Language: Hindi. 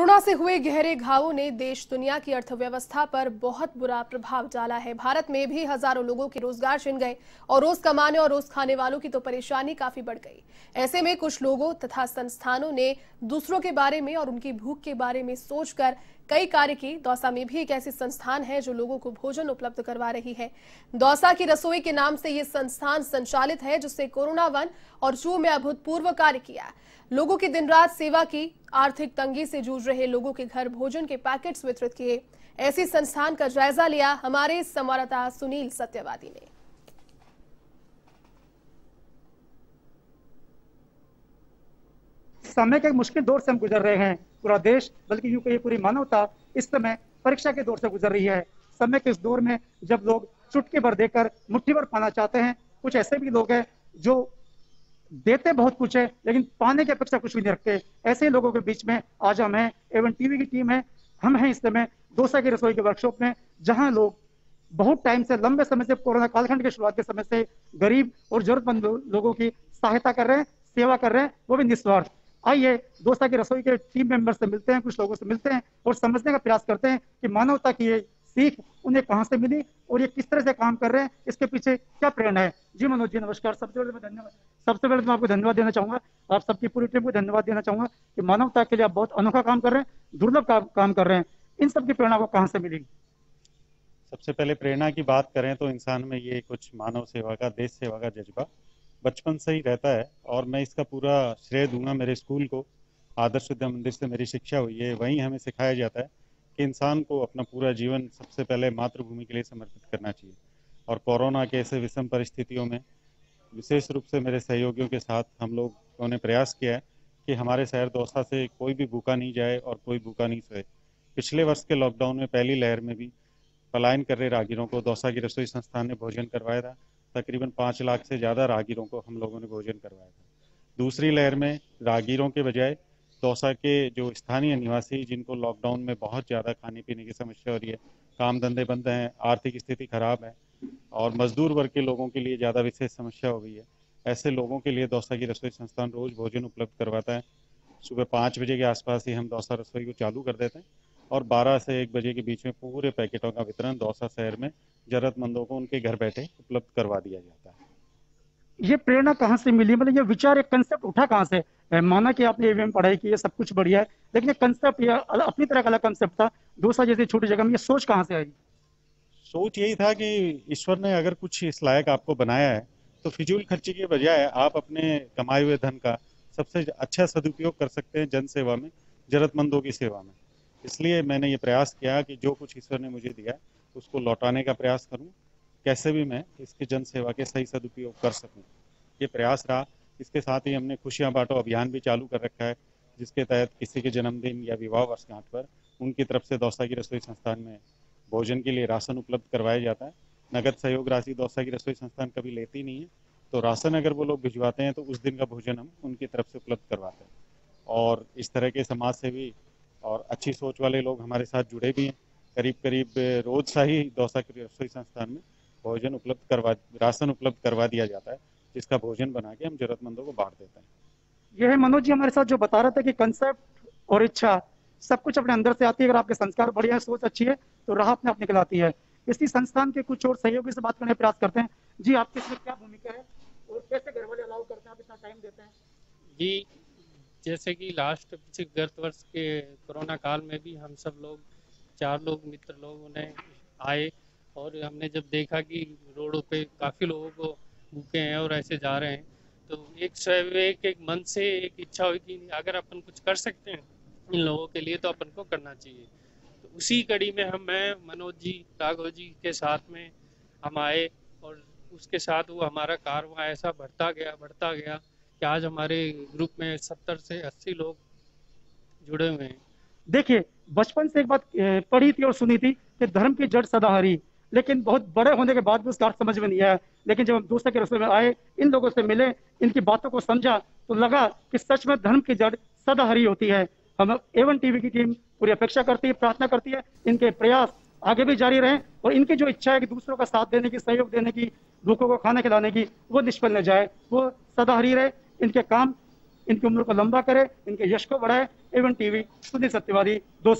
कोरोना से हुए गहरे घावों ने देश दुनिया की अर्थव्यवस्था पर बहुत बुरा प्रभाव डाला है। भारत में भी हज़ारों लोगों के रोज़गार छिन गए और रोज कमाने और रोज खाने वालों की तो परेशानी काफ़ी बढ़ गई। ऐसे में कुछ लोगों तथा संस्थानों ने दूसरों के बारे में और उनकी भूख के बारे में सोचकर कई कार्य की दौसा में भी एक ऐसी संस्थान है जो लोगों को भोजन उपलब्ध करवा रही है। दौसा की रसोई के नाम से ये संस्थान संचालित है, जिससे कोरोना वन और चू में अभूतपूर्व कार्य किया। लोगों की दिन रात सेवा की आर्थिक तंगी से जूझ रहे लोगों के घर भोजन के पैकेट्स वितरित किए। ऐसी संस्थान का जायजा लिया हमारे संवाददाता सुनील सत्यवादी ने। समय के मुश्किल दौर से हम गुजर रहे हैं। पूरा देश, बल्कि यूँ कहिए पूरी मानवता, इस समय परीक्षा के दौर से गुजर रही है। समय के इस दौर में जब लोग चुटके भर देकर मुट्ठी भर पाना चाहते हैं, कुछ ऐसे भी लोग हैं जो देते बहुत कुछ है, लेकिन पाने की अपेक्षा कुछ भी नहीं रखते। ऐसे लोगों के बीच में आज हम हैं, एवं टीवी की टीम है, हम हैं इस समय दोसा की रसोई के वर्कशॉप में, जहाँ लोग बहुत टाइम से, लंबे समय से, कोरोना कालखंड के शुरुआत के समय से गरीब और जरूरतमंद लोगों की सहायता कर रहे हैं, सेवा कर रहे हैं, वो भी निस्वार्थ। आइए दोस्ता की रसोई के टीम मेंबर से मिलते हैं, कुछ लोगों से मिलते हैं और समझने का प्रयास करते हैं कि मानवता की सीख उन्हें कहाँ से मिली और ये किस तरह से काम कर रहे हैं इसके पीछे क्या प्रेरणा है? जी मनोज जी नमस्कार। सबसे पहले मैं धन्यवाद सबसे पहले मैं आपको धन्यवाद देना चाहूँगा। आप सबकी पूरी टीम को धन्यवाद देना चाहूँगा कि मानवता के लिए आप बहुत अनोखा काम कर रहे हैं दुर्लभ का, काम कर रहे हैं। इन सबकी प्रेरणा को कहाँ से मिलेगी सबसे पहले प्रेरणा की बात करें तो इंसान में ये कुछ मानव सेवा का देश सेवा का जज्बा बचपन से ही रहता है और मैं इसका पूरा श्रेय दूँगा मेरे स्कूल को। आदर्श विद्या मंदिर से मेरी शिक्षा हुई है वहीं हमें सिखाया जाता है। कि इंसान को अपना पूरा जीवन सबसे पहले मातृभूमि के लिए समर्पित करना चाहिए। और कोरोना के ऐसे विषम परिस्थितियों में, विशेष रूप से मेरे सहयोगियों के साथ हम लोगों ने प्रयास किया है कि हमारे शहर दौसा से कोई भी भूखा नहीं जाए और कोई भूखा नहीं सोए। पिछले वर्ष के लॉकडाउन में पहली लहर में भी पलायन कर रहे राहगीरों को दौसा की रसोई संस्थान ने भोजन करवाया था। तकरीबन पाँच लाख से ज़्यादा राहगीरों को हम लोगों ने भोजन करवाया था। दूसरी लहर में राहगीरों के बजाय दौसा के जो स्थानीय निवासी जिनको लॉकडाउन में बहुत ज़्यादा खाने पीने की समस्या हो रही है, काम धंधे बंद हैं, आर्थिक स्थिति खराब है और मजदूर वर्ग के लोगों के लिए ज़्यादा विशेष समस्या हो गई है। ऐसे लोगों के लिए दौसा की रसोई संस्थान रोज़ भोजन उपलब्ध करवाता है। सुबह पाँच बजे के आसपास ही हम दौसा रसोई को चालू कर देते हैं और 12 से एक बजे के बीच में पूरे पैकेटों का वितरण दौसा शहर में जरूरतमंदों को उनके घर बैठे उपलब्ध करवा दिया जाता है। ये प्रेरणा कहाँ से मिली? मतलब ये विचार एक कंसेप्ट उठा कहाँ से? माना कि आपने एवीएम पढ़ाई की है सब कुछ बढ़िया है, लेकिन ये कंसेप्ट ये अपनी तरह का अलग कंसेप्ट था, दूसरा जैसे छोटी जगह में ये सोच कहाँ से आई? सोच यही था कि ईश्वर ने अगर कुछ इस लायक आपको बनाया है तो फिजूल खर्ची के बजाय आप अपने कमाए हुए धन का सबसे अच्छा सदुपयोग कर सकते हैं जन सेवा में, जरूरतमंदों की सेवा में। इसलिए मैंने ये प्रयास किया कि जो कुछ ईश्वर ने मुझे दिया उसको लौटाने का प्रयास करूँ, कैसे भी मैं इसके जन सेवा के सही सदुपयोग कर सकूँ। ये प्रयास रहा। इसके साथ ही हमने खुशियाँ बांटो अभियान भी चालू कर रखा है, जिसके तहत किसी के जन्मदिन या विवाह वर्षगांठ पर उनकी तरफ़ से दौसा की रसोई संस्थान में भोजन के लिए राशन उपलब्ध करवाया जाता है। नगद सहयोग राशि दौसा की रसोई संस्थान कभी लेती नहीं है तो राशन अगर वो लोग भिजवाते हैं तो उस दिन का भोजन हम उनकी तरफ़ से उपलब्ध करवाते हैं। और इस तरह के समाज सेवी और अच्छी सोच वाले लोग हमारे साथ जुड़े भी हैं। करीब करीब रोज सा ही दौसा की रसोई संस्थान में भोजन उपलब्ध करवा, राशन उपलब्ध करवा दिया जाता है। जिसका भोजन बना के हम जरूरतमंदों को बांट देते हैं। यह है मनोज जी हमारे साथ जो बता रहा था कि कंसेप्ट और इच्छा सब कुछ अपने अंदर से आती है। अगर आपके संस्कार बढ़िया है सोच अच्छी है तो राह अपने आप निकल आती है। इसी संस्थान के कुछ और सहयोगी से बात करने प्रयास करते हैं। जी आपके इसमें क्या भूमिका है और कैसे घर वाले अलाउ करते हैं? आप इतना टाइम देते हैं। जी जैसे कि लास्ट पिछले गत वर्ष के कोरोना काल में भी हम सब लोग चार लोग मित्र लोगों ने आए और हमने जब देखा कि रोडों पे काफ़ी लोगों को भूखे हैं और ऐसे जा रहे हैं। तो एक स्वयं एक एक मन से एक इच्छा हुई कि अगर अपन कुछ कर सकते हैं इन लोगों के लिए तो अपन को करना चाहिए। तो उसी कड़ी में हम, मैं, मनोज जी, राघव जी के साथ में हम आए और उसके साथ वो हमारा कारवा ऐसा बढ़ता गया बढ़ता गया कि आज हमारे ग्रुप में सत्तर से अस्सी लोग जुड़े हुए हैं। देखिए, बचपन से एक बात पढ़ी थी और सुनी थी कि धर्म की जड़ सदा हरी लेकिन बहुत बड़े होने के बाद भी उसका अर्थ समझ में नहीं आया। लेकिन जब हम दूसरे के रस्ते में आए, इन लोगों से मिले, इनकी बातों को समझा तो लगा कि सच में धर्म की जड़ सदा हरी होती है। हम एवन टीवी की टीम पूरी अपेक्षा करती है, प्रार्थना करती है, इनके प्रयास आगे भी जारी रहे और इनकी जो इच्छा है कि दूसरों का साथ देने की, सहयोग देने की, भूखों को खाना खिलाने की, वो निष्फल न जाए, वो सदा हरी रहे। इनके काम, इनकी उम्र को लंबा करे, इनके यश को बढ़ाए। एवन टीवी सुनील सत्यवादी दो